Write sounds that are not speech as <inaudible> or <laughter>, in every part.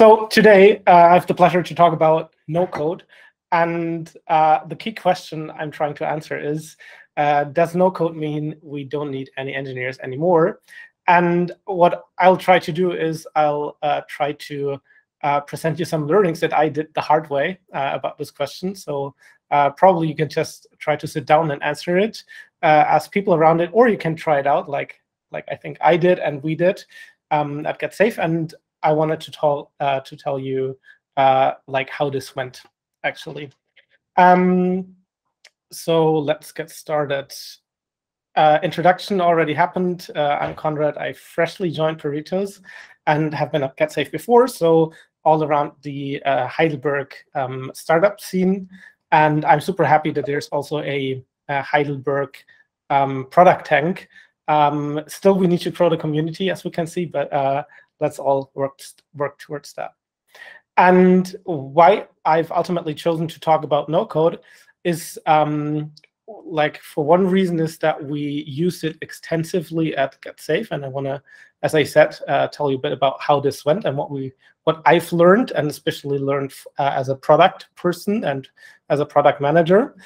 So today uh, I have the pleasure to talk about no code. And uh, the key question I'm trying to answer is, uh, does no code mean we don't need any engineers anymore? And what I'll try to do is I'll uh, try to uh, present you some learnings that I did the hard way uh, about this question. So probably you can just try to sit down and answer it, ask people around it, or you can try it out like like I think I did and we did um, at GetSafe. And I wanted to tell uh, to tell you uh, like how this went actually. Um, so let's get started. Uh, introduction already happened. Uh, I'm Konrad. I freshly joined paretos and have been at GetSafe before, so all around the uh, Heidelberg um, startup scene. And I'm super happy that there's also a, a Heidelberg um, ProductTank. Um, still, we need to grow the community, as we can see, but uh, let's all work work towards that. And why I've ultimately chosen to talk about no code is um, like for one reason is that we use it extensively at GetSafe, and I want to, as I said, uh, tell you a bit about how this went and what we what I've learned, and especially learned uh, as a product person and as a product manager.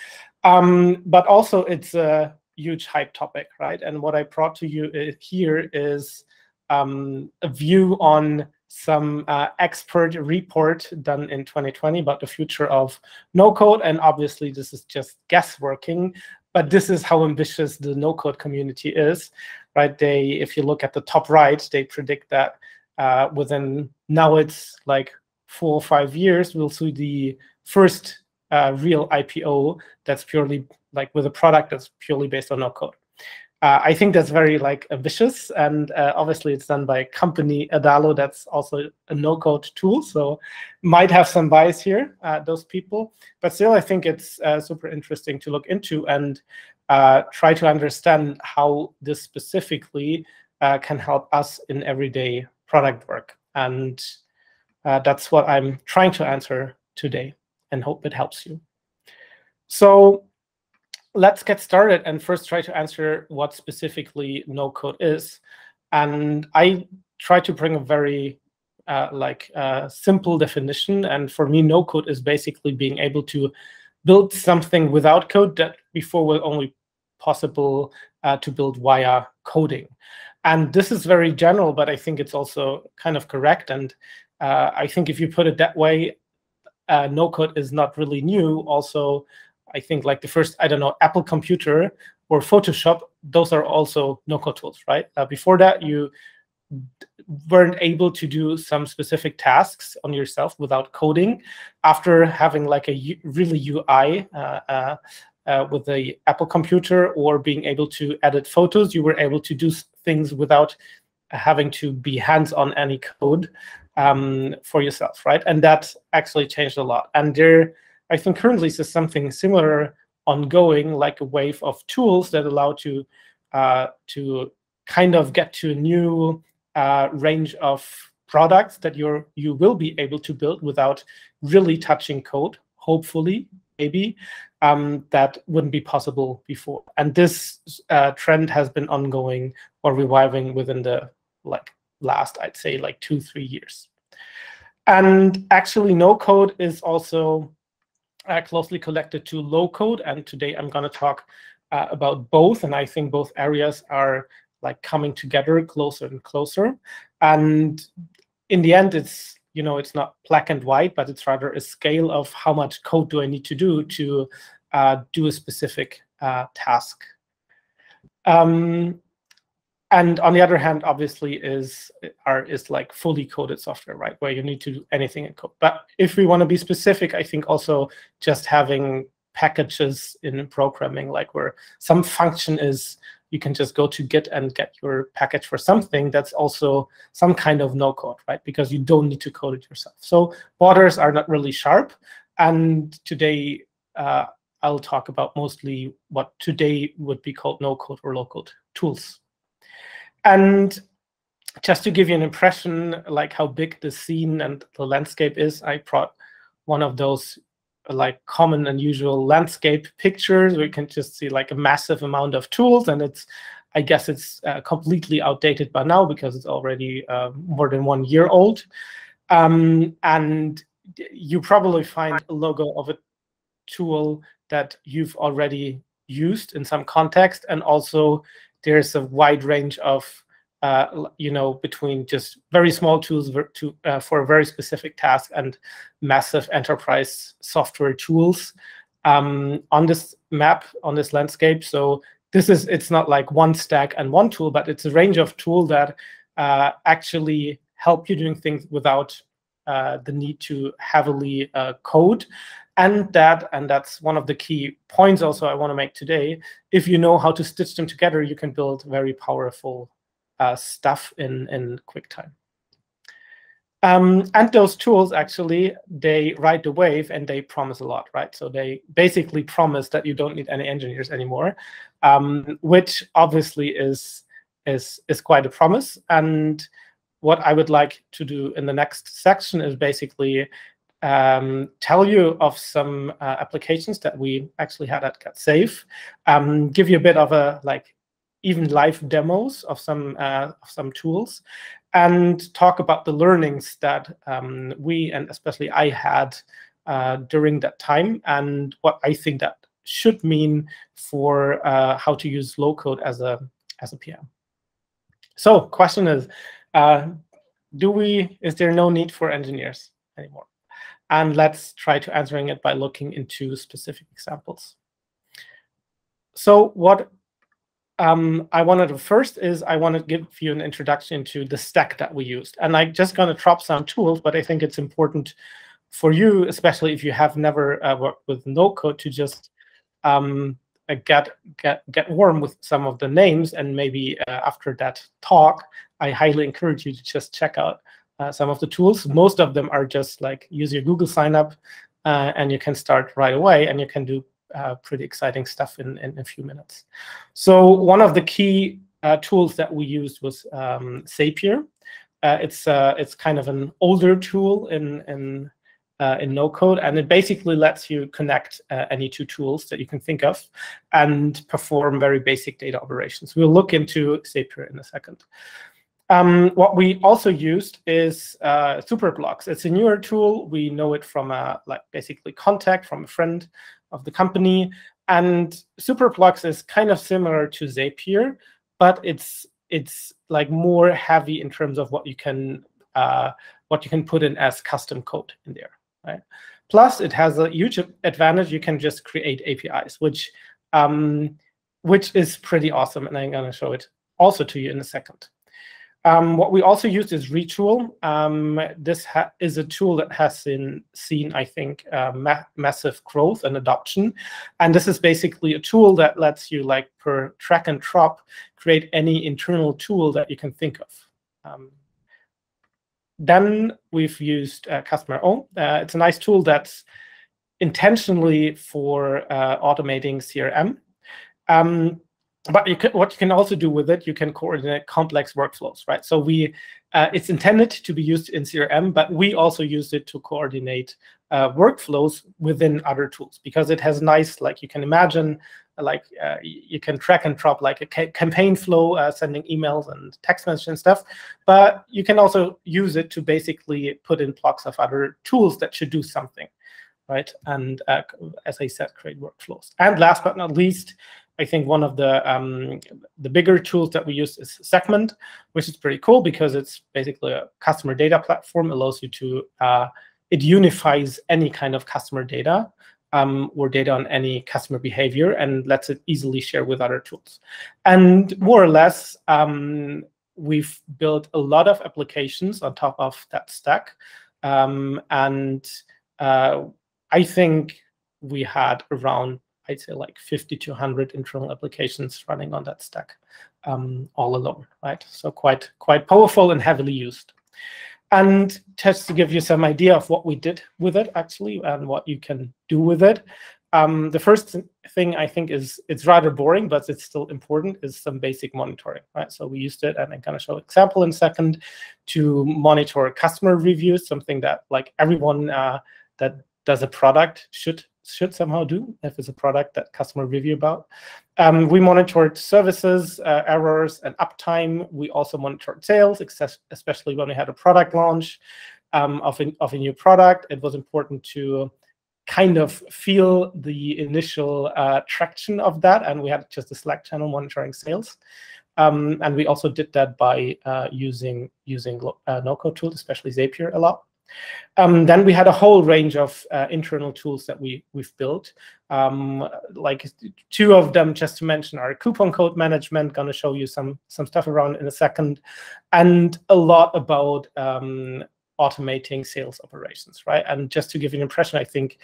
Um, but also, it's a huge hype topic, right? And what I brought to you uh, here is um, a view on some uh, expert report done in 2020 about the future of no code. And obviously, this is just guessworking, but this is how ambitious the no code community is, right? They, if you look at the top right, they predict that uh, within now it's like four or five years, we'll see the first uh, real IPO that's purely like with a product that's purely based on no code. Uh, I think that's very like ambitious, and uh, obviously it's done by company Adalo. That's also a no-code tool, so might have some bias here. Uh, those people, but still, I think it's uh, super interesting to look into and uh, try to understand how this specifically uh, can help us in everyday product work, and that's what I'm trying to answer today, and hope it helps you. So let's get started and first try to answer what specifically no code is. And I try to bring a very uh, like uh, simple definition. And for me, no code is basically being able to build something without code that before was only possible uh, to build via coding. And this is very general, but I think it's also kind of correct. And uh, I think if you put it that way, uh, no code is not really new. Also, I think like the first, I don't know, Apple computer or Photoshop, those are also no-code tools, right? Uh, before that, you weren't able to do some specific tasks on yourself without coding. After having like a really UI uh, uh, uh, with the Apple computer or being able to edit photos, you were able to do things without having to be hands-on any code um, for yourself, right? And that actually changed a lot. And there I think currently there's something similar ongoing, like a wave of tools that allow to uh, to kind of get to a new uh, range of products that you're you will be able to build without really touching code. Hopefully, maybe um, that wouldn't be possible before. And this uh, trend has been ongoing or reviving within the like last, I'd say, like two three years. And actually, no code is also uh, closely connected to low code. And today I'm going to talk uh, about both. And I think both areas are like coming together closer and closer. And in the end, it's you know it's not black and white, but it's rather a scale of how much code do I need to do to uh, do a specific uh, task. Um, and on the other hand, obviously, is are is like fully coded software, right, where you need to do anything in code. But if we want to be specific, I think also just having packages in programming, like where some function is you can just go to Git and get your package for something that's also some kind of no code, right? Because you don't need to code it yourself. So borders are not really sharp. And today uh, I'll talk about mostly what today would be called no code or low code tools. And just to give you an impression, like how big the scene and the landscape is, I brought one of those like common and usual landscape pictures you can just see like a massive amount of tools and it's I guess it's uh, completely outdated by now because it's already uh, more than one year old. Um, and you probably find a logo of a tool that you've already used in some context. And also there's a wide range of, uh, you know, between just very small tools to, uh, for a very specific task and massive enterprise software tools um, on this map, on this landscape. So this is, it's not like one stack and one tool, but it's a range of tools that uh, actually help you doing things without uh, the need to heavily uh, code and that and that's one of the key points also i want to make today. If you know how to stitch them together you can build very powerful uh, stuff in in quick time. Um, and those tools actually they ride the wave and they promise a lot right? So they basically promise that you don't need any engineers anymore um, which obviously is is is quite a promise. And what i would like to do in the next section is basically um, tell you of some uh, applications that we actually had at GetSafe, um, give you a bit of a like even live demos of some uh, of some tools, and talk about the learnings that um, we and especially I had uh, during that time and what I think that should mean for uh, how to use low code as a as a PM. So, question is, uh, do we? Is there no need for engineers anymore? And let's try to answering it by looking into specific examples. So what um, I wanted to first is I want to give you an introduction to the stack that we used. And I'm just going to drop some tools, but I think it's important for you, especially if you have never uh, worked with no code, to just um, uh, get get get warm with some of the names. And maybe uh, after that talk, I highly encourage you to just check out uh, some of the tools. Most of them are just like use your Google sign up uh, and you can start right away and you can do uh, pretty exciting stuff in, in a few minutes. So one of the key uh, tools that we used was um, Zapier. Uh, it's it's kind of an older tool in in in no code, and it basically lets you connect any two tools that you can think of and perform very basic data operations. We'll look into Zapier in a second. Um, what we also used is uh, Superblocks. It's a newer tool. We know it from a like basically contact from a friend of the company. And Superblocks is kind of similar to Zapier, but it's it's like more heavy in terms of what you can uh, what you can put in as custom code in there. Right. Plus, it has a huge advantage. You can just create APIs, which um, which is pretty awesome, and I'm going to show it also to you in a second. Um, what we also used is Retool. Um, this is a tool that has seen, I think, uh, ma massive growth and adoption. And this is basically a tool that lets you, like per track and drop, create any internal tool that you can think of. Um, then we've used uh, Customer.io. Uh, it's a nice tool that's intentionally for uh, automating CRM. But you can, what you can also do with it, you can coordinate complex workflows, right? So we, uh, it's intended to be used in CRM, but we also use it to coordinate uh, workflows within other tools because it has nice, like you can imagine, like uh, you can track and drop like a ca campaign flow, uh, sending emails and text messages and stuff. But you can also use it to basically put in blocks of other tools that should do something, right? And uh, as I said, create workflows. And last but not least, I think one of the um, the bigger tools that we use is Segment, which is pretty cool because it's basically a customer data platform. allows you to uh, it unifies any kind of customer data um, or data on any customer behavior and lets it easily share with other tools. And more or less, um, we've built a lot of applications on top of that stack, um, and uh, I think we had around I'd say like 50 to 100 internal applications running on that stack um, all alone, right? So quite quite powerful and heavily used. And just to give you some idea of what we did with it actually and what you can do with it, um, the first thing I think is it's rather boring, but it's still important is some basic monitoring, right? So we used it, and I'm going to show an example in a second, to monitor customer reviews, something that like everyone uh, that does a product should should somehow do if it's a product that customer review about. Um, we monitored services, uh, errors, and uptime. We also monitored sales, especially when we had a product launch. um, of, a, of a new product. It was important to kind of feel the initial uh, traction of that. And we had just a Slack channel monitoring sales. Um, and we also did that by uh, using using uh, no-code tools, especially Zapier a lot. Um, then we had a whole range of uh, internal tools that we we've built. Um, like two of them, just to mention, are coupon code management. Going to show you some some stuff around in a second, and a lot about um, automating sales operations, right? And just to give you an impression, I think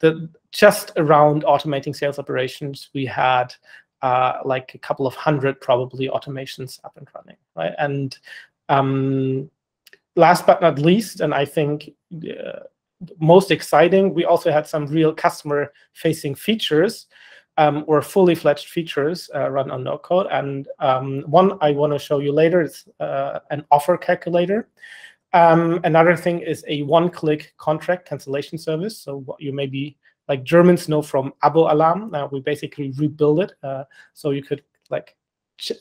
that just around automating sales operations, we had uh, like a couple of hundred probably automations up and running, right? And um, last but not least, and I think uh, most exciting, we also had some real customer-facing features um, or fully fledged features uh, run on no code. And um, one I want to show you later is uh, an offer calculator. Um, another thing is a one-click contract cancellation service. So what you maybe like Germans know from Aboalarm. Now we basically rebuild it uh, so you could like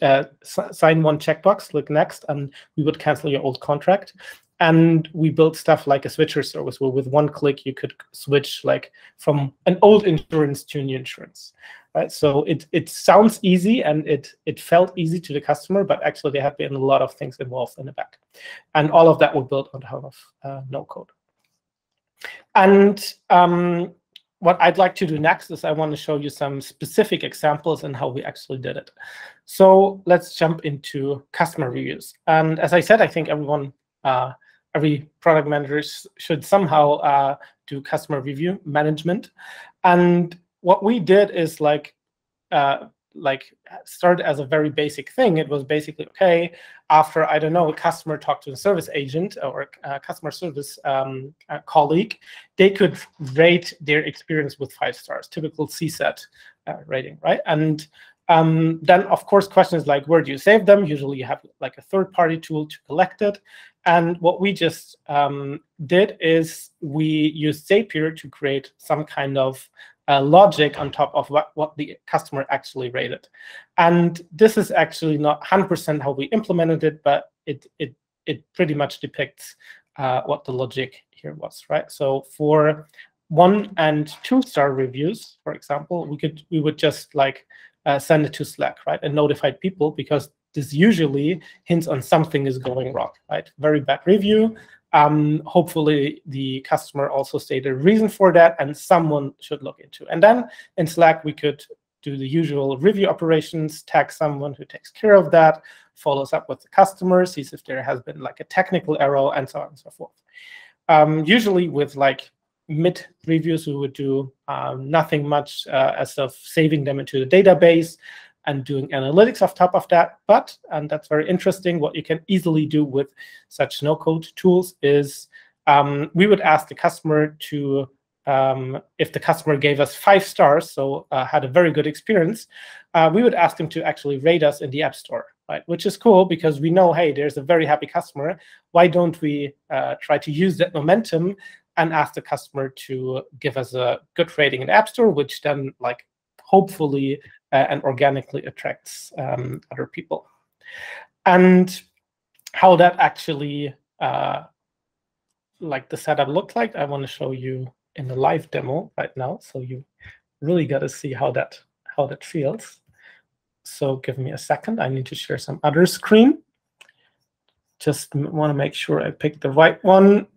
uh, sign one checkbox, click next, and we would cancel your old contract. And we built stuff like a switcher service where with one click you could switch like from an old insurance to new insurance. Right. So it it sounds easy and it it felt easy to the customer, but actually there have been a lot of things involved in the back. And all of that we built on top of uh, no code. And um, what I'd like to do next is I want to show you some specific examples and how we actually did it. So let's jump into customer reviews. And as I said, I think everyone, uh, every product manager should somehow uh, do customer review management. And what we did is like uh, like started as a very basic thing. It was basically okay after I don't know a customer talked to a service agent or a customer service um, a colleague, they could rate their experience with five stars, typical CSAT uh, rating, right? And um, then of course questions like where do you save them? Usually you have like a third party tool to collect it. And what we just um, did is we used Zapier to create some kind of uh, logic on top of what, what the customer actually rated. And this is actually not 100% how we implemented it, but it, it, it pretty much depicts uh, what the logic here was, right? So for one and two star reviews, for example, we could we would just like uh, send it to Slack, right, and notify people because this usually hints on something is going wrong, right? Very bad review. Um, hopefully, the customer also stated a reason for that, and someone should look into. And then in Slack, we could do the usual review operations, tag someone who takes care of that, follows up with the customer, sees if there has been like a technical error, and so on and so forth. Um, usually, with like mid reviews, we would do um, nothing much uh, as of saving them into the database, and doing analytics off top of that. But, and that's very interesting, what you can easily do with such no-code tools is um, we would ask the customer to, um, if the customer gave us five stars, so uh, had a very good experience, uh, we would ask them to actually rate us in the App Store, right? Which is cool because we know, hey, there's a very happy customer. Why don't we uh, try to use that momentum and ask the customer to give us a good rating in App Store, which then like hopefully and organically attracts um, other people. And how that actually, uh, like the setup looked like, I want to show you in the live demo right now. So you really got to see how that how that feels. So give me a second. I need to share some other screen. Just want to make sure I pick the right one.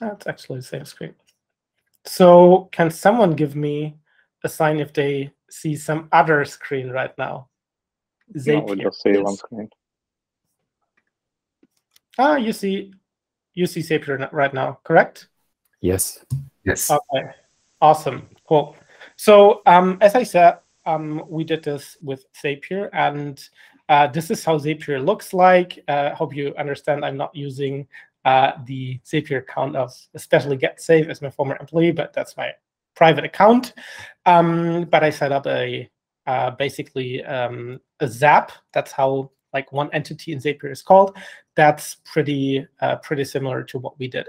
That's actually the same screen. So can someone give me a sign if they see some other screen right now? Zapier, no, we just see one screen. Ah, you see, you see Zapier right now, correct? Yes. Yes. Okay. Awesome. Cool. So um, as I said, um, we did this with Zapier, and uh, this is how Zapier looks like. I uh, hope you understand I'm not using uh, the Zapier account of especially GetSafe as my former employee, but that's my private account. Um, but I set up a uh, basically um, a Zap. That's how like one entity in Zapier is called. That's pretty uh, pretty similar to what we did.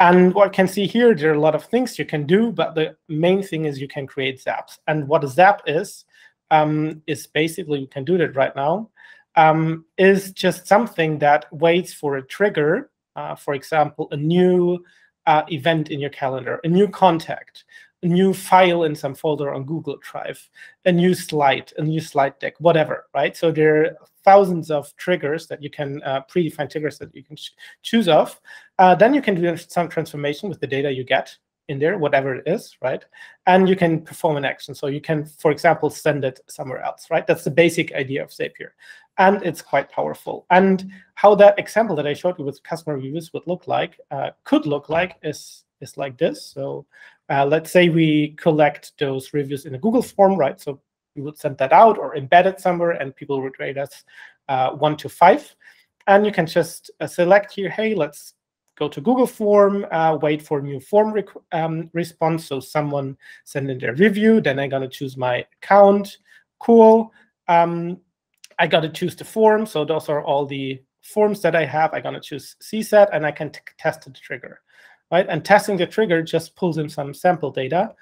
And what you can see here, there are a lot of things you can do, but the main thing is you can create zaps. And what a zap is, um, is basically, you can do that right now, um, is just something that waits for a trigger, for example, a new uh, event in your calendar, a new contact, a new file in some folder on Google Drive, a new slide, a new slide deck, whatever, right? So there are thousands of triggers that you can, uh, predefined triggers that you can choose of. Uh, then you can do some transformation with the data you get in there, whatever it is, right? And you can perform an action. So you can, for example, send it somewhere else, right? That's the basic idea of Zapier. And it's quite powerful. And how that example that I showed you with customer reviews would look like, uh, could look like, is, is like this. So uh, let's say we collect those reviews in a Google form, right? So we would send that out or embed it somewhere, and people would rate us uh, one to five. And you can just uh, select here, hey, let's go to Google Form, uh, wait for new form um, response. So someone send in their review, then I'm gonna choose my account. Cool. Um, I gotta choose the form. So those are all the forms that I have. I'm gonna choose CSAT and I can test the trigger, right? And testing the trigger just pulls in some sample data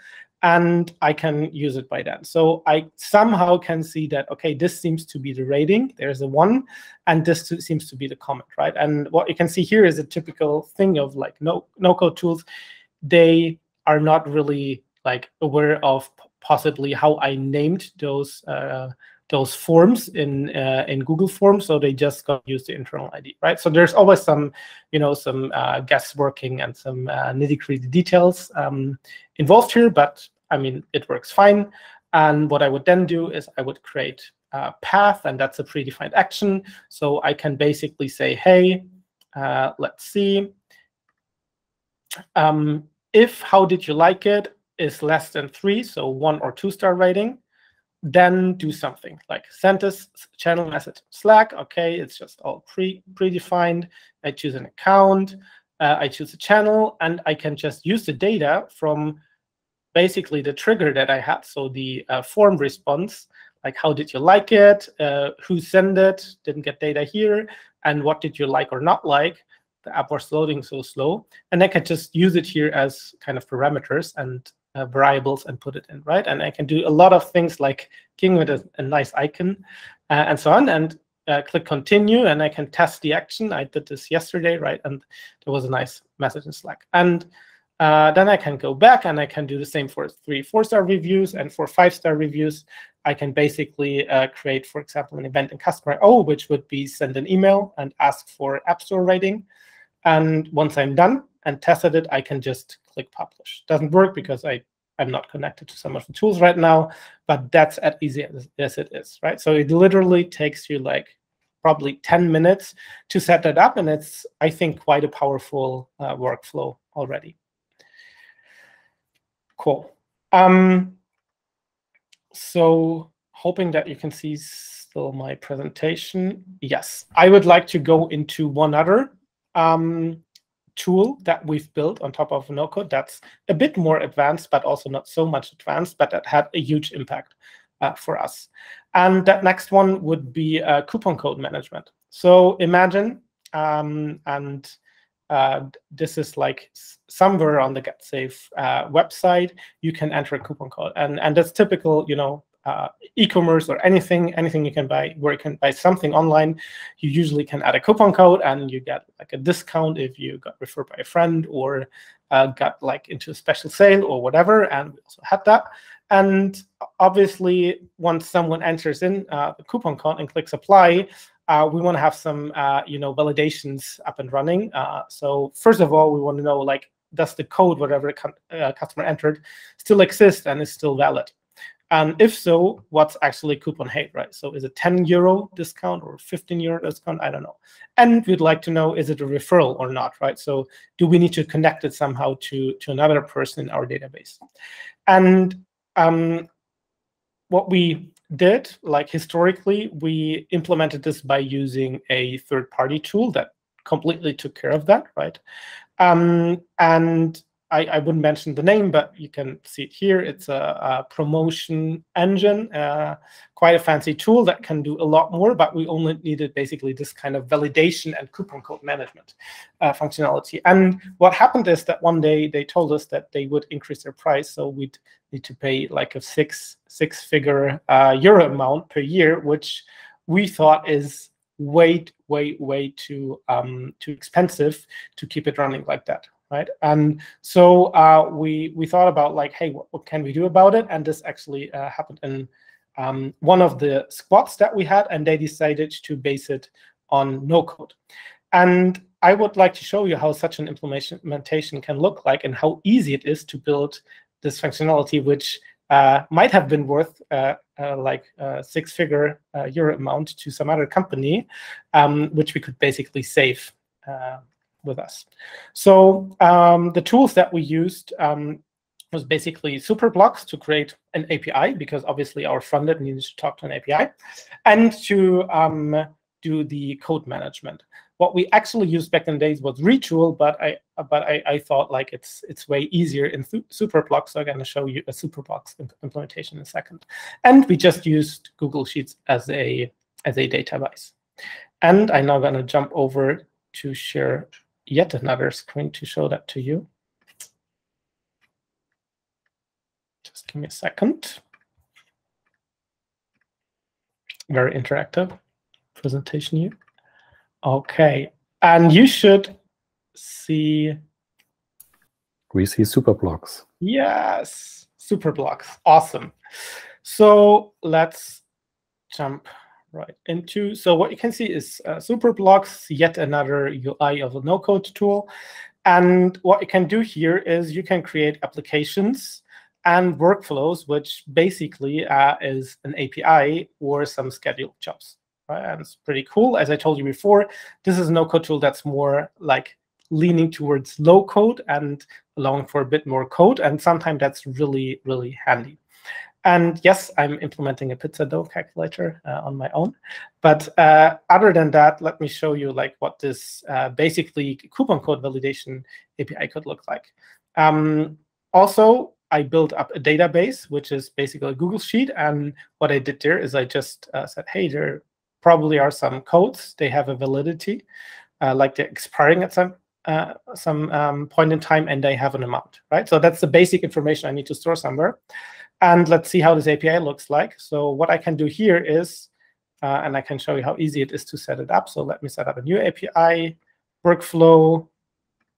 and I can use it by then. So I somehow can see that, okay, this seems to be the rating, there's a one, and this seems to be the comment, right? And what you can see here is a typical thing of like no no code tools. They are not really like aware of possibly how I named those uh, those forms in uh, in Google Forms, so they just got use the internal ID, right? So there's always some, you know, some uh, guessworking and some uh, nitty gritty details um, involved here, but I mean, it works fine. And what I would then do is I would create a path, and that's a predefined action. So I can basically say, hey, uh, let's see. Um, if how did you like it is less than three, so one or two star rating, then do something like send this channel message Slack. Okay, it's just all pre predefined. I choose an account, uh, I choose a channel, and I can just use the data from basically the trigger that I had. So the uh, form response, like how did you like it, uh, who sent it, didn't get data here, and what did you like or not like. The app was loading so slow. And I can just use it here as kind of parameters and uh, variables and put it in, right? And I can do a lot of things like giving it a, a nice icon uh, and so on. And uh, click continue and I can test the action. I did this yesterday, right? And there was a nice message in Slack. And uh, then I can go back and I can do the same for three, four-star reviews. And for five-star reviews, I can basically uh, create, for example, an event in Customer.io, which would be send an email and ask for App Store rating. And once I'm done and tested it, I can just click publish. Doesn't work because I, I'm not connected to some of the tools right now, but that's as easy as, as it is, right? So it literally takes you like probably 10 minutes to set that up. And it's, I think, quite a powerful uh, workflow already. Cool. Um, so hoping that you can see still my presentation. Yes, I would like to go into one other um, tool that we've built on top of NoCode that's a bit more advanced, but also not so much advanced, but that had a huge impact uh, for us. And that next one would be uh, coupon code management. So imagine, um, and uh, this is like somewhere on the GetSafe uh, website, you can enter a coupon code, and and that's typical, you know, uh, e-commerce or anything, anything you can buy where you can buy something online. You usually can add a coupon code, and you get like a discount if you got referred by a friend or uh, got like into a special sale or whatever. And we also had that. And obviously, once someone enters in uh, the coupon code and clicks apply, uh, we want to have some uh, you know validations up and running. Uh, so first of all, we want to know like does the code whatever uh, customer entered still exist and is still valid? And if so, what's actually coupon hate, right? So is it 10 euro discount or 15 euro discount? I don't know. And we'd like to know is it a referral or not, right? So do we need to connect it somehow to to another person in our database? And um, what we did, like historically, we implemented this by using a third-party tool that completely took care of that, right? Um, and I, I, wouldn't mention the name, but you can see it here. It's a, a promotion engine, uh, quite a fancy tool that can do a lot more, but we only needed basically this kind of validation and coupon code management uh, functionality. And what happened is that one day they told us that they would increase their price, so we'd need to pay like a six six figure uh, euro amount per year, which we thought is way way way too um, too expensive to keep it running like that right? And so uh, we we thought about like, hey, what, what, can we do about it? And this actually uh, happened in um, one of the squads that we had, and they decided to base it on no code. And I would like to show you how such an implementation can look like and how easy it is to build this functionality, which uh, might have been worth uh, uh, like a six-figure uh, euro amount to some other company, um, which we could basically save uh, with us. So um, the tools that we used um, was basically Superblocks to create an API, because obviously our frontend needs to talk to an API, and to um, do the code management. What we actually used back in the days was Retool, but I but I, I thought like it's it's way easier in Superblocks. So I'm going to show you a Superblocks implementation in a second. And we just used Google Sheets as a as a database. And I'm now going to jump over to share yet another screen to show that to you. Just give me a second. Very interactive presentation here. Okay, and you should see. We see Superblocks. Yes, Superblocks. Awesome. So let's jump right into. So what you can see is uh, Superblocks, yet another UI of a no-code tool. And what you can do here is you can create applications and workflows, which basically uh, is an API or some scheduled jobs. Right? And it's pretty cool. As I told you before, this is a no-code tool that's more like leaning towards low code and allowing for a bit more code. And sometimes that's really, really handy. And yes, I'm implementing a pizza dough calculator uh, on my own. But uh, other than that, let me show you like what this uh, basically coupon code validation API could look like. Um, also, I built up a database, which is basically a Google Sheet. And what I did there is I just uh, said, hey, there probably are some codes. They have a validity, uh, like they're expiring at some uh, some um, point in time, and they have an amount, right? So that's the basic information I need to store somewhere. And let's see how this API looks like. So what I can do here is, uh, and I can show you how easy it is to set it up. So let me set up a new API, workflow,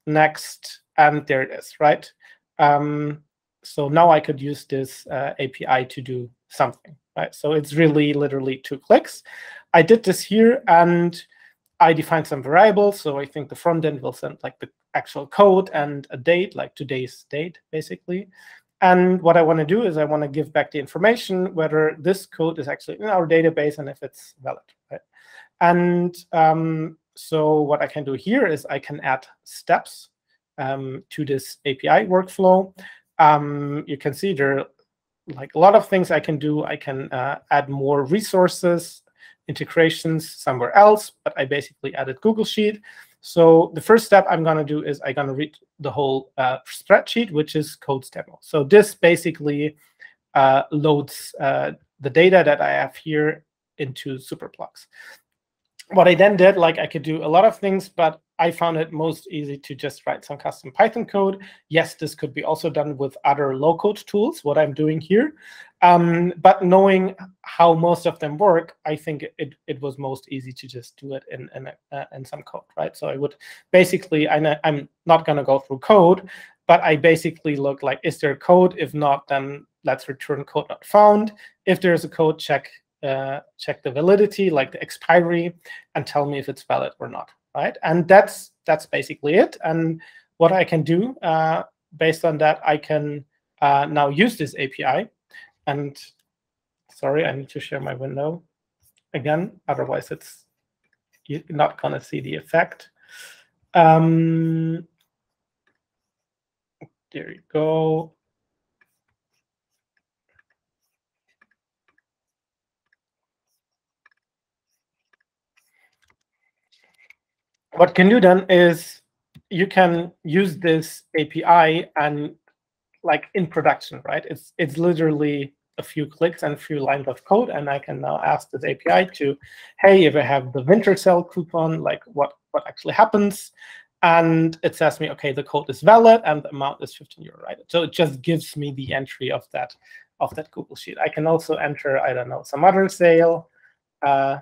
next, and there it is, right? Um, so now I could use this uh, API to do something, right? So it's really literally two clicks. I did this here, and I defined some variables. So I think the front end will send like the actual code and a date, like today's date, basically. And what I want to do is I want to give back the information whether this code is actually in our database and if it's valid. Right? And um, so what I can do here is I can add steps um, to this API workflow. Um, you can see there are like a lot of things I can do. I can uh, add more resources, integrations somewhere else, but I basically added Google Sheet. So the first step I'm going to do is I'm going to read the whole uh, spreadsheet, which is codes demo. So this basically uh, loads uh, the data that I have here into Superblocks. What I then did, like I could do a lot of things, but I found it most easy to just write some custom Python code. Yes, this could be also done with other low-code tools, what I'm doing here. Um, but knowing how most of them work, I think it, it was most easy to just do it in, in, uh, in some code, right? So I would basically, I, I'm not going to go through code, but I basically look like, is there code? If not, then let's return code not found. If there's a code, check uh, check the validity, like the expiry, and tell me if it's valid or not right? And that's that's basically it. And what I can do uh, based on that, I can uh, now use this API. And sorry, I need to share my window again. Otherwise, it's you're not going to see the effect. Um, there you go. What can do then is you can use this API and like in production, right? It's it's literally a few clicks and a few lines of code, and I can now ask this API to, hey, if I have the winter sale coupon, like what what actually happens? And it says me, okay, the code is valid and the amount is 15 euro, right? So it just gives me the entry of that of that Google Sheet. I can also enter, I don't know, some other sale, uh,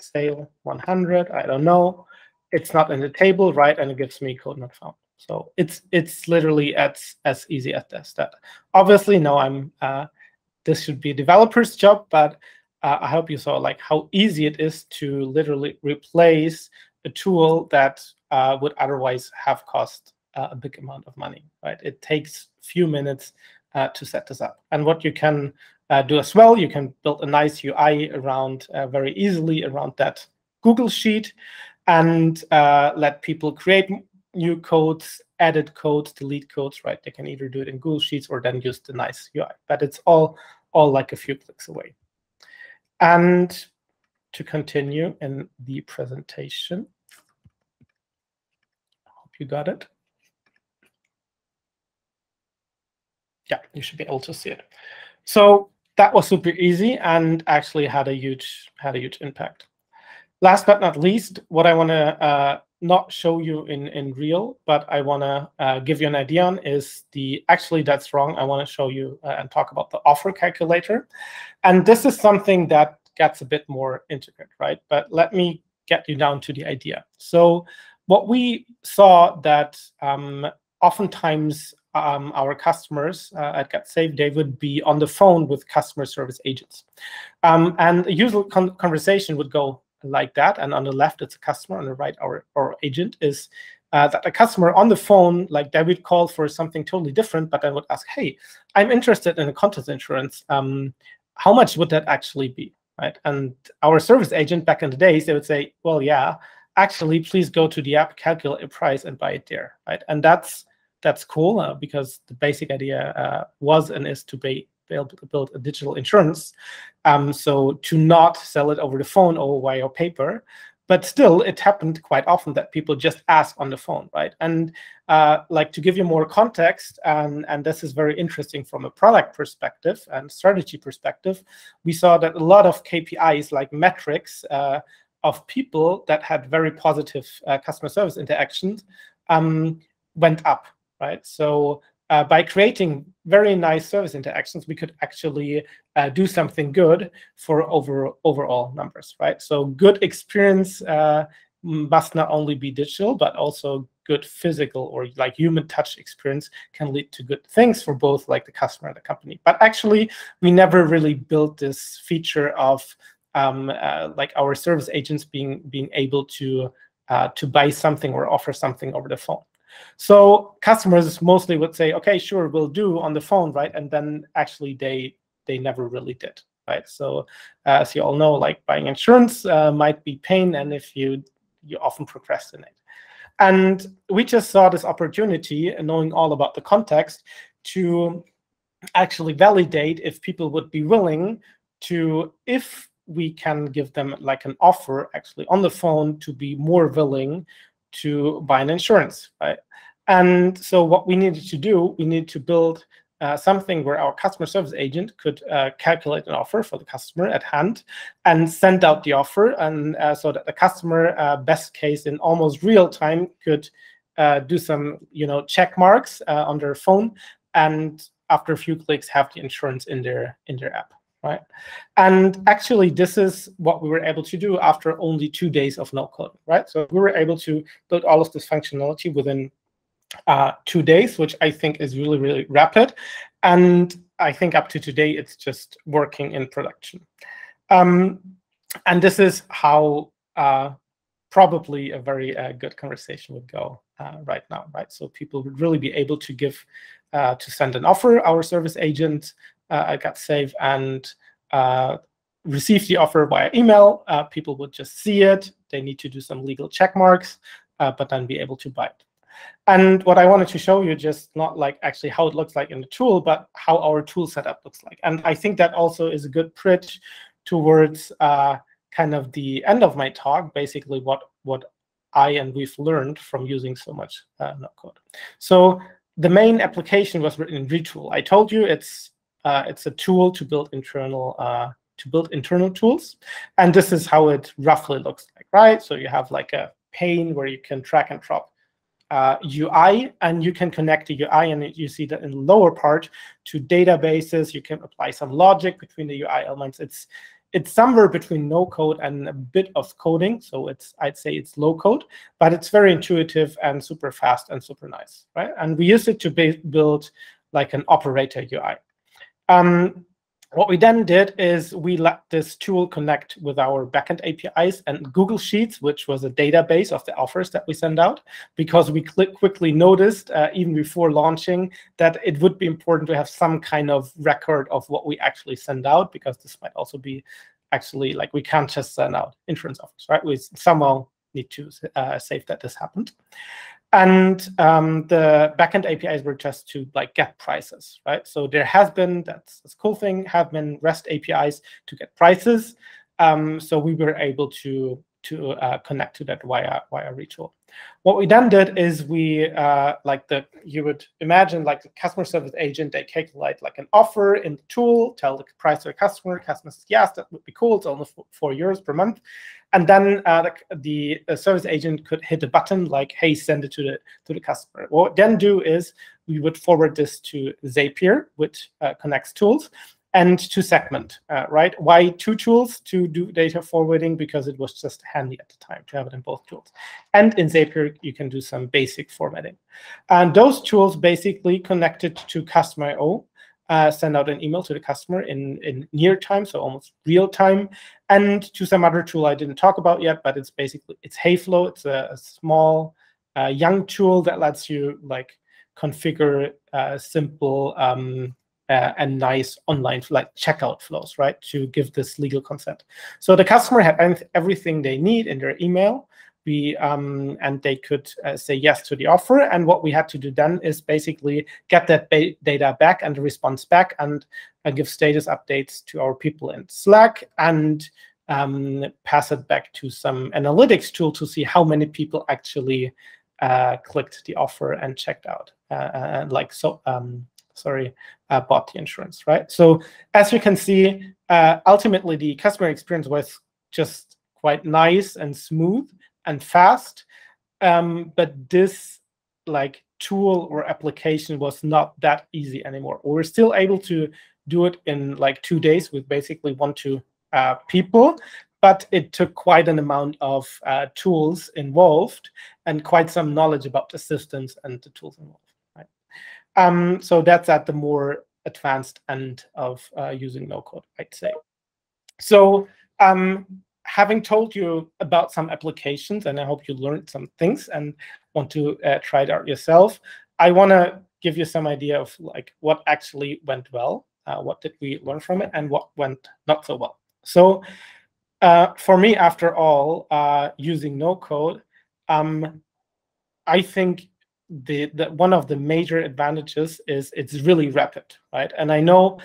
sale 100, I don't know. It's not in the table, right? And it gives me code not found. So it's it's literally as as easy as this. That obviously, no, I'm uh, this should be a developer's job, but uh, I hope you saw like how easy it is to literally replace a tool that uh, would otherwise have cost uh, a big amount of money. Right? It takes few minutes uh, to set this up. And what you can uh, do as well, you can build a nice UI around uh, very easily around that Google Sheet and uh, let people create new codes, edit codes, delete codes, right? They can either do it in Google Sheets or then use the nice UI. But it's all, all like a few clicks away. And to continue in the presentation, I hope you got it. yeah, you should be able to see it. So that was super easy and actually had a huge had a huge impact. Last but not least, what I want to uh, not show you in in real, but I want to uh, give you an idea on is the actually that's wrong. I want to show you uh, and talk about the offer calculator, and this is something that gets a bit more intricate, right? But let me get you down to the idea. So what we saw that um, oftentimes um, our customers uh, at GetSafe, they would be on the phone with customer service agents. Um, and a usual con conversation would go like that. And on the left, it's a customer. On the right, our, our agent is uh, that a customer on the phone, like they would call for something totally different, but I would ask, hey, I'm interested in a contents insurance. Um, how much would that actually be? Right. And our service agent back in the days, they would say, well, yeah, actually, please go to the app, calculate a price, and buy it there. Right. And that's that's cool uh, because the basic idea uh, was and is to be, build a digital insurance. Um, so to not sell it over the phone or via paper, but still it happened quite often that people just ask on the phone, right? And uh, like to give you more context, and, and this is very interesting from a product perspective and strategy perspective, we saw that a lot of KPIs like metrics uh, of people that had very positive uh, customer service interactions um, went up right? So uh, by creating very nice service interactions, we could actually uh, do something good for over overall numbers, right? So good experience uh, must not only be digital, but also good physical or like human touch experience can lead to good things for both like the customer and the company. But actually, we never really built this feature of um, uh, like our service agents being being able to uh, to buy something or offer something over the phone. So customers mostly would say, okay, sure, we'll do on the phone, right? And then actually they they never really did, right? So uh, as you all know, like buying insurance uh, might be pain, and if you you often procrastinate. And we just saw this opportunity, knowing all about the context, to actually validate if people would be willing to, if we can give them like an offer actually on the phone to be more willing to buy an insurance, right? And so what we needed to do, we need to build uh, something where our customer service agent could uh, calculate an offer for the customer at hand and send out the offer, and uh, so that the customer, uh, best case in almost real time, could uh, do some, you know, check marks uh, on their phone, and after a few clicks, have the insurance in their in their app right? And actually, this is what we were able to do after only two days of no code, right? So we were able to build all of this functionality within uh, two days, which I think is really, really rapid. And I think up to today, it's just working in production. Um, and this is how uh, probably a very uh, good conversation would go uh, right now, right? So people would really be able to give, uh, to send an offer, our service agent uh, I GetSafe and uh, receive the offer via email. Uh, people would just see it. They need to do some legal check marks, but then be able to buy it. And what I wanted to show you just not like actually how it looks like in the tool, but how our tool setup looks like. And I think that also is a good bridge towards uh, kind of the end of my talk, basically what what I and we've learned from using so much uh, no code. So the main application was written in Retool. I told you it's it's a tool to build internal uh, to build internal tools, and this is how it roughly looks like, right? So you have like a pane where you can track and drop uh, UI, and you can connect the UI, and you see that in the lower part to databases. You can apply some logic between the UI elements. It's it's somewhere between no code and a bit of coding. So it's I'd say it's low code, but it's very intuitive and super fast and super nice, right? And we use it to build like an operator UI. Um, what we then did is we let this tool connect with our backend APIs and Google Sheets, which was a database of the offers that we send out, because we quickly noticed, uh, even before launching, that it would be important to have some kind of record of what we actually send out, because this might also be actually like we can't just send out insurance offers, right? We somehow need to uh, save that this happened. And um, the backend APIs were just to like get prices, right? So there has been, that's a cool thing, have been REST APIs to get prices. Um, so we were able to to uh, connect to that via via Retool. What we then did is we uh, like the you would imagine like the customer service agent they calculate like an offer in the tool, tell the price to the customer. Customer says yes, that would be cool. It's only four euros per month, and then uh, the, the service agent could hit a button like hey send it to the to the customer. What then do is we would forward this to Zapier, which uh, connects tools, and to Segment, uh, right? Why two tools to do data forwarding? Because it was just handy at the time to have it in both tools. And in Zapier, you can do some basic formatting. And those tools basically connected to Customer.io, uh, send out an email to the customer in, in near time, so almost real time, and to some other tool I didn't talk about yet, but it's basically, it's Heyflow. It's a, a small, uh, young tool that lets you like configure uh, simple um, uh, and nice online like checkout flows, right, to give this legal consent. So the customer had everything they need in their email. We um, and they could uh, say yes to the offer. And what we had to do then is basically get that data back and the response back and uh, give status updates to our people in Slack and um, pass it back to some analytics tool to see how many people actually uh, clicked the offer and checked out. Uh, uh like so, um, sorry, uh, bought the insurance, right? So as you can see, uh, ultimately the customer experience was just quite nice and smooth and fast. Um, but this like tool or application was not that easy anymore. We are still able to do it in like two days with basically one two uh, people, but it took quite an amount of uh, tools involved and quite some knowledge about the systems and the tools involved. Right? Um, so that's at the more advanced end of uh, using no code, I'd say. So um, having told you about some applications, and I hope you learned some things and want to uh, try it out yourself, I want to give you some idea of like what actually went well, uh, what did we learn from it, and what went not so well. So uh, for me, after all, uh, using no code, um, I think the, the one of the major advantages is it's really rapid, right? And I know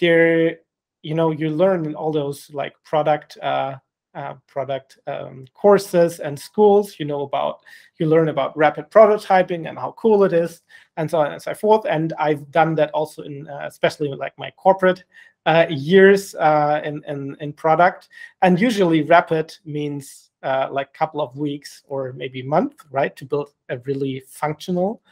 there, you know, you learn in all those like product uh, uh, product um, courses and schools. You know about you learn about rapid prototyping and how cool it is, and so on and so forth. And I've done that also in uh, especially like my corporate uh, years uh, in, in in product. And usually, rapid means uh, like couple of weeks or maybe month, right, to build a really functional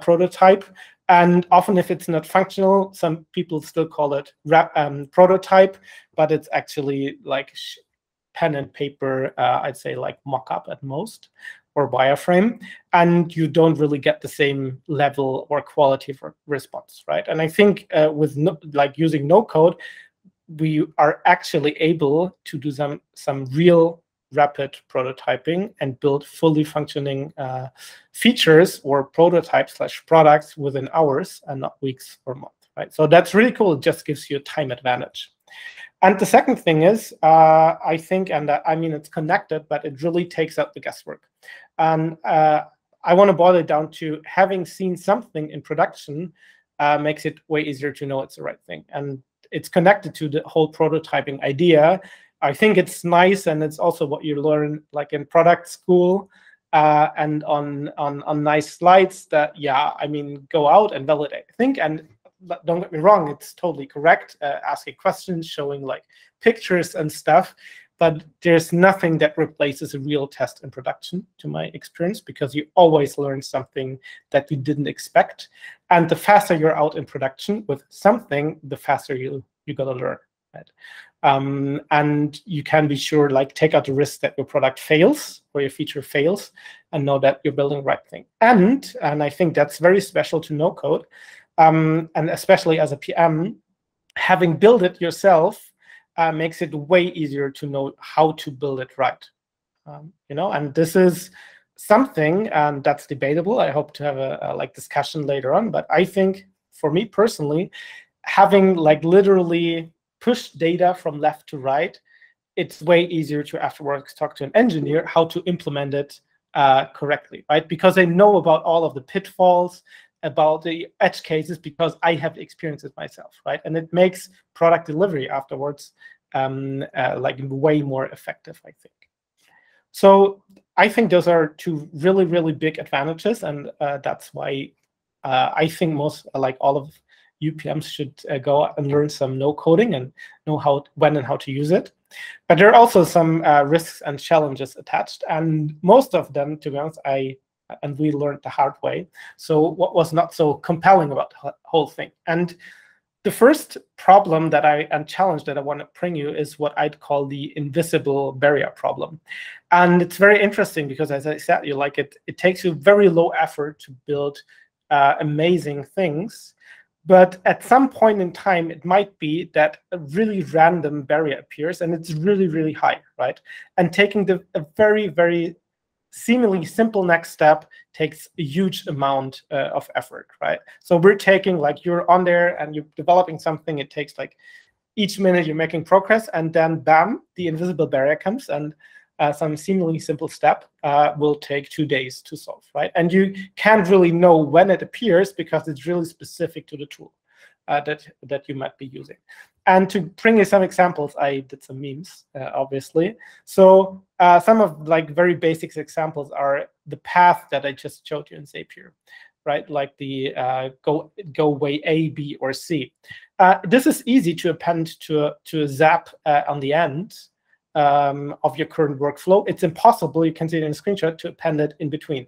prototype. And often, if it's not functional, some people still call it rap, um, prototype, but it's actually like pen and paper. Uh, I'd say like mock-up at most, or wireframe, and you don't really get the same level or quality for response, right? And I think uh, with no, like using no code, we are actually able to do some some real rapid prototyping and build fully functioning uh, features or prototypes slash products within hours and not weeks or months, right? So that's really cool. It just gives you a time advantage. And the second thing is, uh, I think, and uh, I mean, it's connected, but it really takes out the guesswork. And uh, I want to boil it down to having seen something in production uh, makes it way easier to know it's the right thing. And it's connected to the whole prototyping idea I think it's nice, and it's also what you learn like in product school. uh, and on, on on nice slides that yeah i mean go out and validate think and don't get me wrong it's totally correct uh, asking questions showing like pictures and stuff but there's nothing that replaces a real test in production to my experience because you always learn something that you didn't expect and the faster you're out in production with something the faster you you gotta learn right um, and you can be sure, like, take out the risk that your product fails or your feature fails, and know that you're building the right thing. And and I think that's very special to no code, um, and especially as a PM, having built it yourself uh, makes it way easier to know how to build it right. Um, you know, and this is something um, that's debatable. I hope to have a, a like discussion later on, but I think for me personally, having like literally push data from left to right, it's way easier to afterwards talk to an engineer how to implement it uh, correctly, right? Because they know about all of the pitfalls, about the edge cases, because I have experienced it myself, right? And it makes product delivery afterwards um, uh, like way more effective, I think. So I think those are two really, really big advantages, and uh, that's why uh, I think most, like all of UPMs should uh, go and learn some no coding and know how when and how to use it. But there are also some uh, risks and challenges attached, and most of them, to be honest, I and we learned the hard way. So what was not so compelling about the whole thing? And the first problem that I and challenge that I want to bring you is what I'd call the invisible barrier problem. And it's very interesting because as I said, you like it, it takes you very low effort to build uh, amazing things but at some point in time, it might be that a really random barrier appears and it's really, really high, right? And taking the a very, very seemingly simple next step takes a huge amount uh, of effort, right? So we're taking like you're on there and you're developing something. It takes like each minute you're making progress, and then bam, the invisible barrier comes and uh, some seemingly simple step uh, will take two days to solve, right? And you can't really know when it appears because it's really specific to the tool uh, that that you might be using. And to bring you some examples, I did some memes, uh, obviously. So uh, some of like very basic examples are the path that I just showed you in Zapier, right? Like the uh, go go way A, B, or C. this is easy to append to a, to a zap on the end um, of your current workflow. It's impossible, you can see it in a screenshot, to append it in between,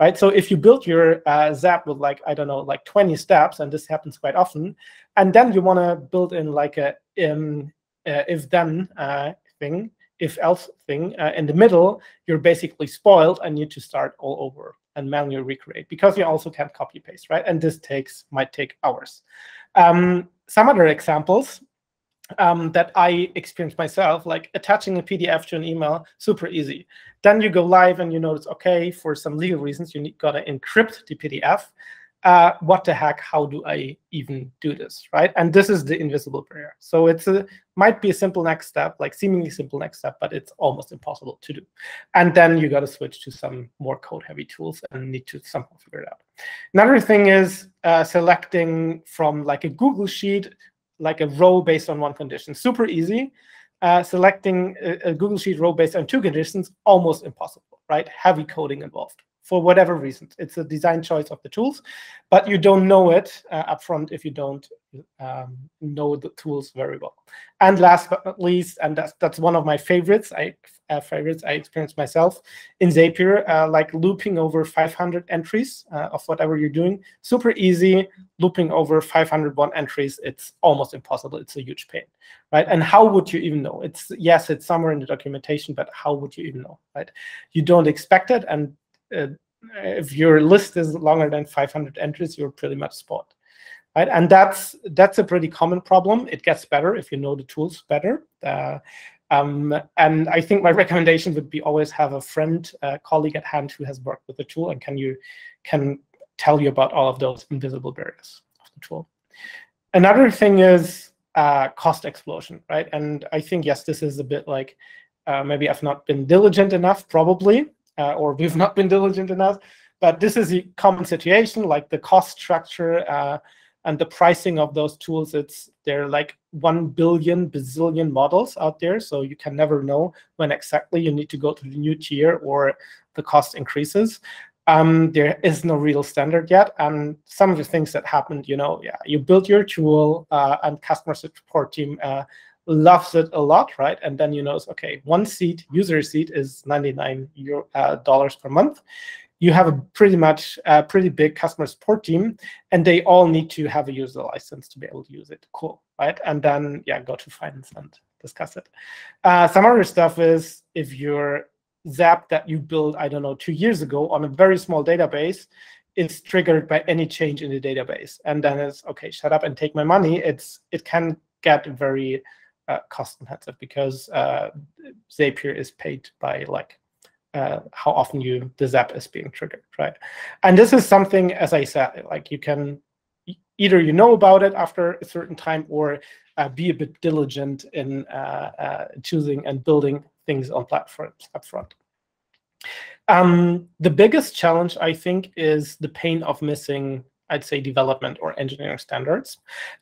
right? So if you build your uh, Zap with like, I don't know, like 20 steps, and this happens quite often, and then you want to build in like a um, uh, if-then uh, thing, if-else thing uh, in the middle, you're basically spoiled and need to start all over and manually recreate because you also can't copy paste, right? And this takes might take hours. Um, some other examples um, that I experienced myself, like attaching a PDF to an email, super easy. Then you go live and you notice, okay, for some legal reasons, you need, gotta encrypt the PDF. Uh, what the heck? How do I even do this, right? And this is the invisible barrier. So it's a might be a simple next step, like seemingly simple next step, but it's almost impossible to do. And then you got to switch to some more code-heavy tools and need to somehow figure it out. Another thing is uh, selecting from like a Google sheet like a row based on one condition. Super easy. Uh, selecting a, a, Google Sheet row based on two conditions, almost impossible, right? Heavy coding involved for whatever reasons. It's a design choice of the tools, but you don't know it uh, upfront if you don't um, know the tools very well. And last but not least, and that's that's one of my favorites. I uh, favorites I experienced myself in Zapier, uh, like looping over 500 entries uh, of whatever you're doing. Super easy. Looping over 501 entries, it's almost impossible. It's a huge pain, right? And how would you even know? It's yes, it's somewhere in the documentation, but how would you even know, right? You don't expect it, and uh, if your list is longer than 500 entries, you're pretty much spot right? And that's that's a pretty common problem. It gets better if you know the tools better. Uh, um, and I think my <laughs> recommendation would be always have a friend, uh, colleague at hand who has worked with the tool and can you can tell you about all of those invisible barriers of the tool. Another thing is uh, cost explosion, right? And I think yes, this is a bit like uh, maybe I've not been diligent enough, probably, uh, or we've <laughs> not been diligent enough. But this is a common situation, like the cost structure uh, and the pricing of those tools, it's they're like one billion bazillion models out there, so you can never know when exactly you need to go to the new tier or the cost increases. Um, there is no real standard yet, and some of the things that happened, you know, yeah, you build your tool, uh, and customer support team uh, loves it a lot, right? And then you know, okay, one seat, user seat is 99 euro, uh, dollars per month. You have a pretty much a pretty big customer support team, and they all need to have a user license to be able to use it. Cool, right? And then yeah, go to finance and discuss it. Uh, some other stuff is if your Zap that you built, I don't know, two years ago on a very small database, is triggered by any change in the database, and then it's okay, shut up and take my money. It's it can get very uh, cost intensive because uh, Zapier is paid by like uh, how often you the zap is being triggered, right? And this is something, as I said, like you can either you know about it after a certain time or uh, be a bit diligent in uh, uh, choosing and building things on platforms upfront. Um, the biggest challenge, I think, is the pain of missing I'd say development or engineering standards.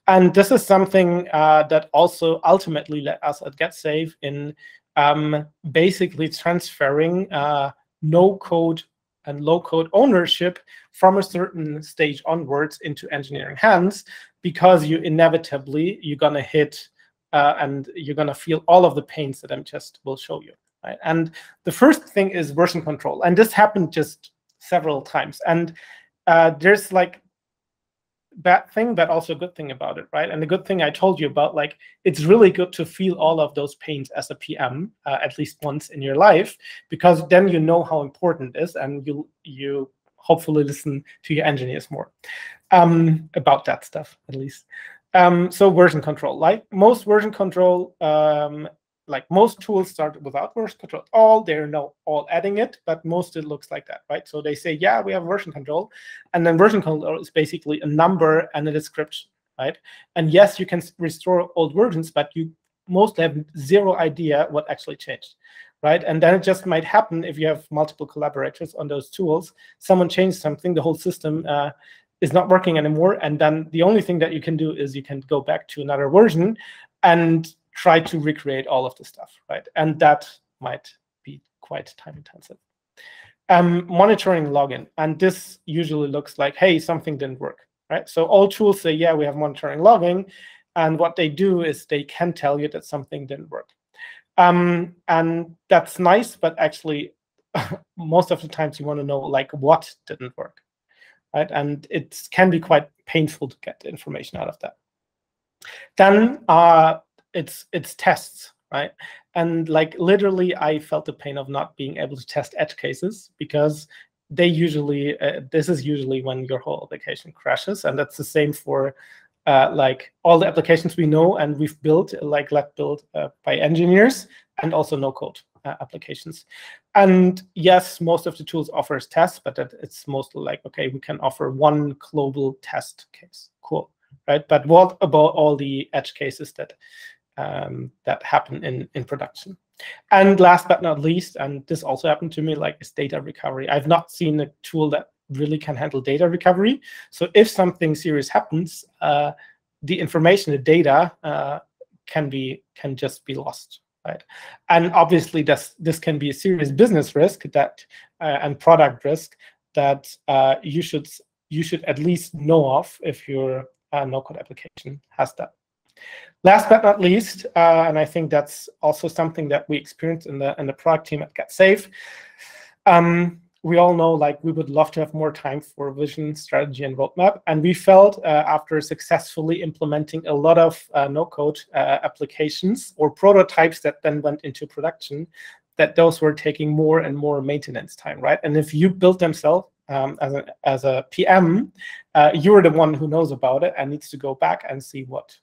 And this is something uh, that also ultimately led us at Getsafe in um, basically transferring uh, no code and low code ownership from a certain stage onwards into engineering hands because you inevitably you're gonna hit uh, and you're gonna feel all of the pains that I'm just will show you. Right? And the first thing is version control, and this happened just several times. And uh, there's like bad thing, but also a good thing about it, right? And the good thing I told you about, like, it's really good to feel all of those pains as a PM uh, at least once in your life, because then you know how important it is, and you you hopefully listen to your engineers more um, about that stuff at least. Um, so version control, like most version control um, like most tools start without version control at all. They're now all adding it, but most it looks like that, right? So they say, yeah, we have version control. And then version control is basically a number and a description, right? And yes, you can restore old versions, but you mostly have zero idea what actually changed, right? And then it just might happen if you have multiple collaborators on those tools. Someone changed something, the whole system uh, is not working anymore. And then the only thing that you can do is you can go back to another version and try to recreate all of the stuff, right? And that might be quite time intensive. Um, monitoring login, and this usually looks like, hey, something didn't work, right? So all tools say, yeah, we have monitoring logging, and what they do is they can tell you that something didn't work. Um, and that's nice, but actually, <laughs> most of the times you want to know like what didn't work, right? And it can be quite painful to get information out of that. Then uh, it's it's tests right? And like literally i felt the pain of not being able to test edge cases because they usually uh, this is usually when your whole application crashes and that's the same for uh, like all the applications we know and we've built like let built uh, by engineers and also no code uh, applications. And yes most of the tools offers tests but that it's mostly like okay we can offer one global test case. Cool right? But what about all the edge cases that um, that happen in, in production. And last but not least, and this also happened to me, like is data recovery. I've not seen a tool that really can handle data recovery. So if something serious happens, uh, the information, the data uh, can be can just be lost, right? And obviously, this this can be a serious business risk that uh, and product risk that uh, you should you should at least know of if your uh, no-code application has that. Last but not least, uh, and I think that's also something that we experienced in the in the product team at Getsafe. Um, we all know like we would love to have more time for vision, strategy, and roadmap. And we felt uh, after successfully implementing a lot of uh, no-code uh, applications or prototypes that then went into production, that those were taking more and more maintenance time, right? And if you build themselves um, as a as a PM, uh, you're the one who knows about it and needs to go back and see what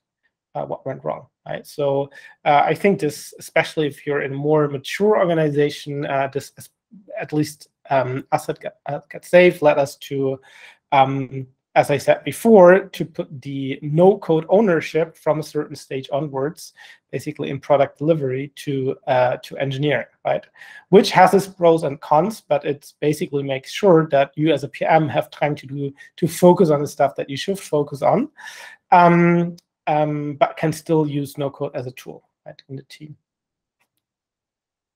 uh, what went wrong, right? So uh, I think this, especially if you're in a more mature organization, uh, this at least um, at Get, uh, Getsafe led us to um, as I said before, to put the no code ownership from a certain stage onwards, basically in product delivery to uh, to engineering, right? Which has its pros and cons, but it basically makes sure that you as a PM have time to do to focus on the stuff that you should focus on, um, um, but can still use no code as a tool right in the team.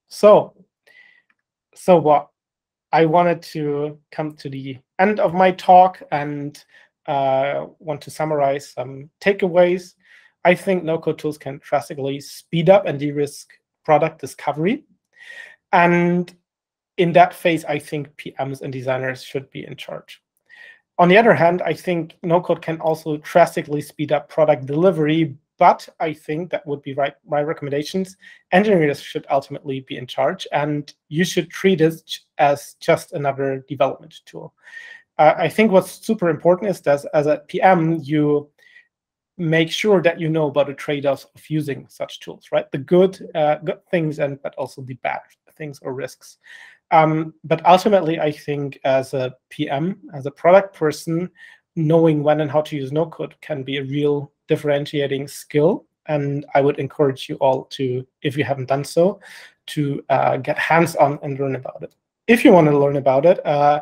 So, so what? I wanted to come to the end of my talk and uh, want to summarize some takeaways. I think no-code tools can drastically speed up and de-risk product discovery. And in that phase, I think PMs and designers should be in charge. On the other hand, I think no-code can also drastically speed up product delivery but I think that would be right, my recommendations. Engineers should ultimately be in charge, and you should treat it as just another development tool. Uh, I think what's super important is that as a PM, you make sure that you know about the trade-offs of using such tools, right? The good, uh, good things, and but also the bad things or risks. Um, but ultimately, I think as a PM, as a product person, knowing when and how to use no code can be a real differentiating skill. And I would encourage you all to, if you haven't done so, to uh, get hands-on and learn about it. If you want to learn about it, uh,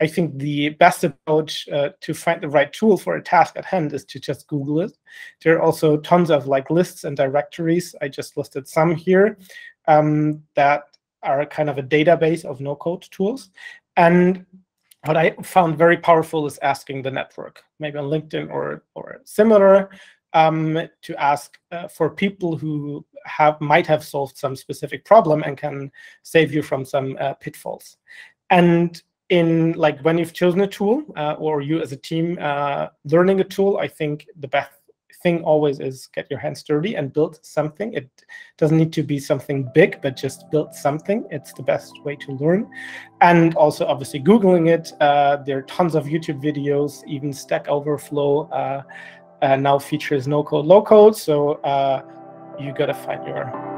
I think the best approach uh, to find the right tool for a task at hand is to just Google it. There are also tons of like lists and directories. I just listed some here um, that are kind of a database of no-code tools. And what I found very powerful is asking the network, maybe on LinkedIn or or similar, um, to ask uh, for people who have might have solved some specific problem and can save you from some uh, pitfalls. And in like when you've chosen a tool uh, or you as a team uh, learning a tool, I think the best thing always is get your hands dirty and build something. It doesn't need to be something big, but just build something. It's the best way to learn. And also, obviously, Googling it. Uh, there are tons of YouTube videos, even Stack Overflow uh, uh, now features no code, low code. So uh, you got to find your